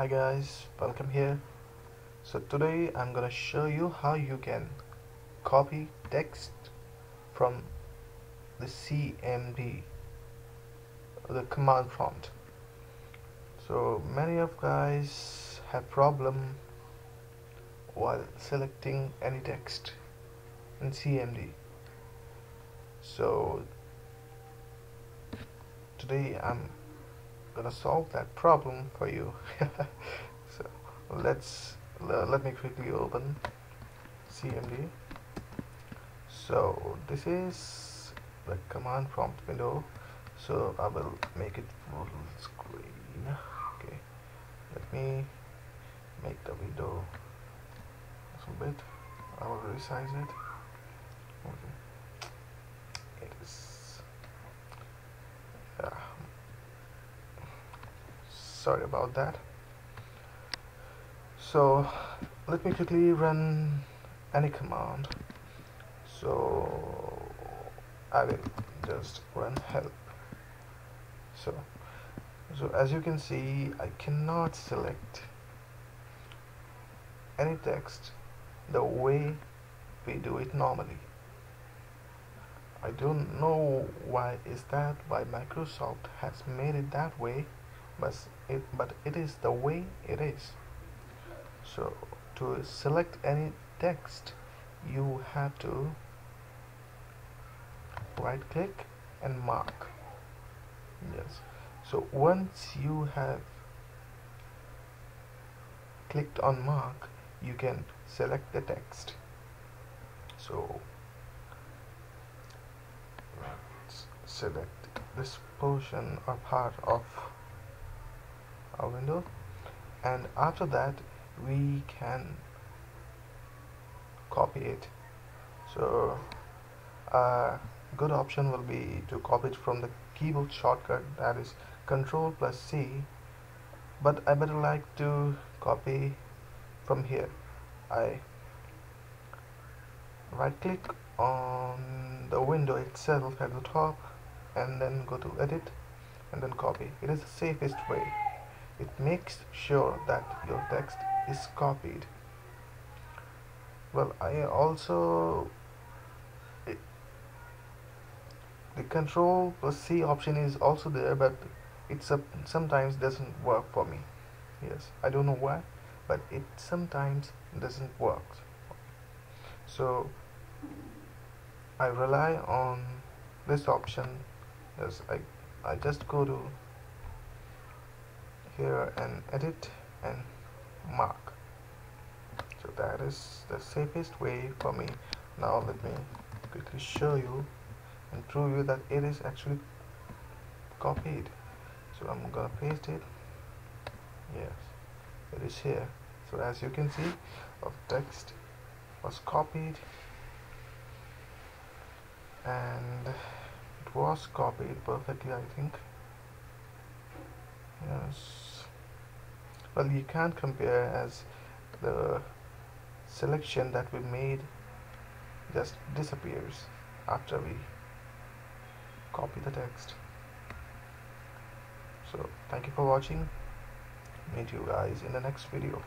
hi guys welcome here. So today I'm gonna show you how you can copy text from the CMD the command prompt. So many of guys have problem while selecting any text in CMD so today I'm gonna solve that problem for you. So let's let me quickly open CMD so this is the command prompt window. So I will make it full screen. Okay. Let me make the window a bit. I will resize it. Okay. It is yeah sorry about that. So let me quickly run any command. So I will just run help. So so as you can see I cannot select any text the way we do it normally. I don't know why is that why Microsoft has made it that way but it but it is the way it is. So to select any text you have to right click and mark. Yes. So once you have clicked on mark you can select the text. So select this portion or part of our window and after that we can copy it. So a good option will be to copy it from the keyboard shortcut that is control plus C. But I better like to copy from here. I right click on the window itself at the top and then go to edit and then copy. It is the safest way it makes sure that your text is copied. Well I also it, the control plus C option is also there but it sometimes doesn't work for me. Yes I don't know why but it sometimes doesn't work. So I rely on this option yes I, I just go to here and edit and mark. So that is the safest way for me. Now let me quickly show you and prove you that it is actually copied. So I'm gonna paste it. Yes it is here. So as you can see of text was copied and it was copied perfectly I think yes well you can't compare as the selection that we made just disappears after we copy the text. So thank you for watching. Meet you guys in the next video